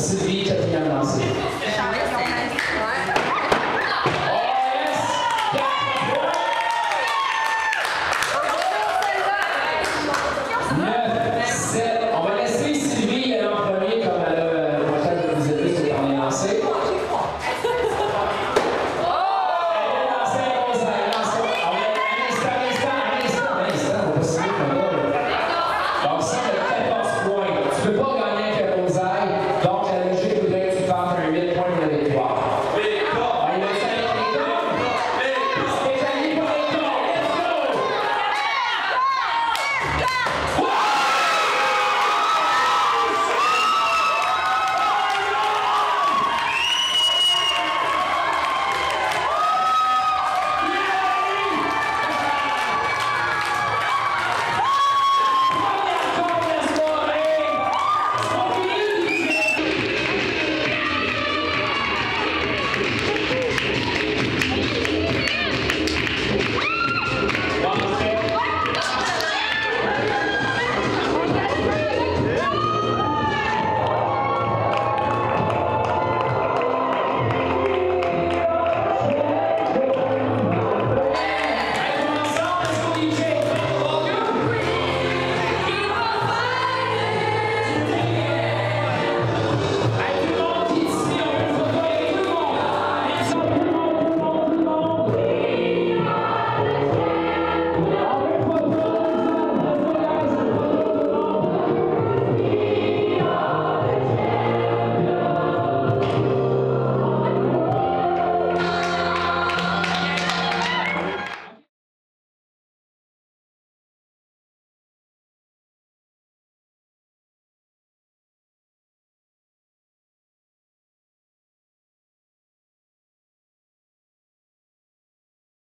servir